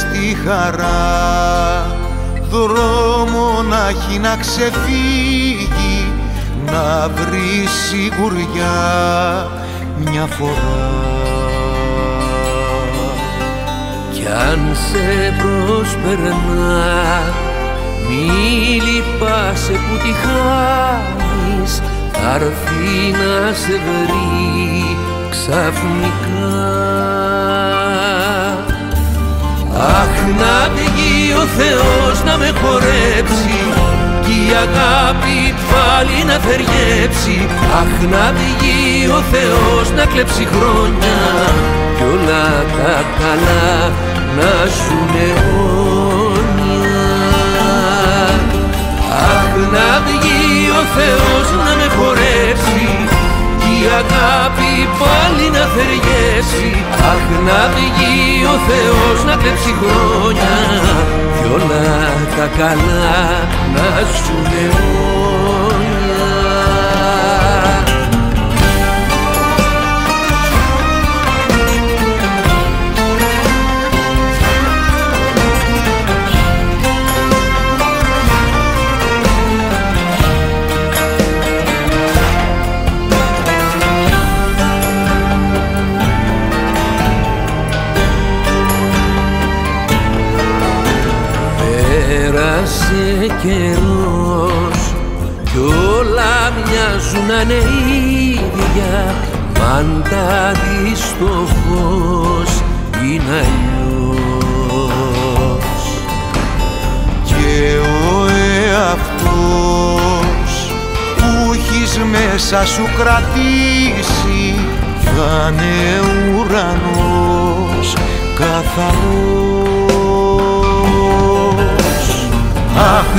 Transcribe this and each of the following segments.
στη χαρά. Δρόμο να έχει να ξεφύγει να βρει σιγουριά μια φορά. Κι αν σε προσπερνά μη λυπάσαι που τη χάνεις. Θα έρθει να σε βρει ξαφνικά. Αχ να βγει ο Θεός να με χορέψει κι η αγάπη πάλι να θεριέψει. Αχ να βγει ο Θεός να κλέψει χρόνια κι όλα τα καλά να σου αιώνια Αχ να βγει ο Θεός να με χορέψει κι η αγάπη πάλι να θεριέσει Αχ να βγει ο Θεός να κλέψει χρόνια. Κι όλα τα καλά να σου αιώνια Πέρασε καιρός. Κι όλα μοιάζουν να είναι ίδια Μ' αν τα δεις στο φως είναι αλλιώς. Και ο εαυτός που έχεις μέσα σου κρατήσει θα είναι ουρανός καθαρός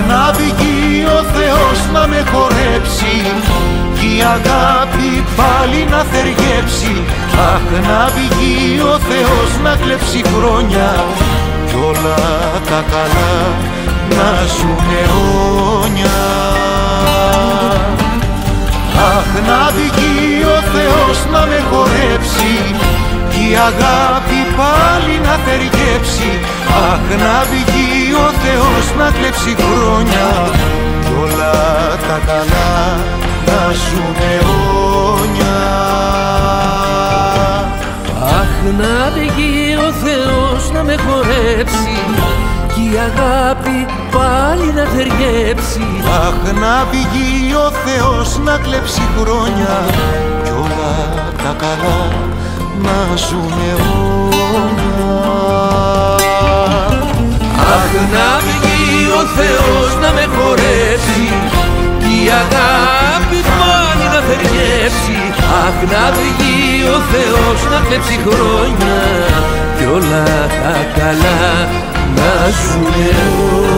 να βγει ο Θεός να με χορέψει κι η αγάπη πάλι να θεριέψει. Αχ να βγει ο Θεός να κλέψει χρόνια κι όλα τα καλά να σου αιώνια Αχ να βγει ο Θεός να με χορέψει κι η αγάπη πάλι να θεριέψει. Αχ να βγει ο Θεός να κλέψει χρόνια. Κι όλα τα καλά να σου αιώνια. Αχ να βγει ο Θεός να με χορέψει. Κι η αγάπη πάλι να θεριέψει. Αχ να βγει ο Θεός να κλέψει χρόνια. Κι όλα τα καλά να σου αιώνια Αχ να βγει ο Θεός να με χορέψει κι η αγάπη πάλι να θεριέψει Αχ να βγει ο Θεός να κλέψει χρόνια. Κι όλα τα καλά να σου αιώνια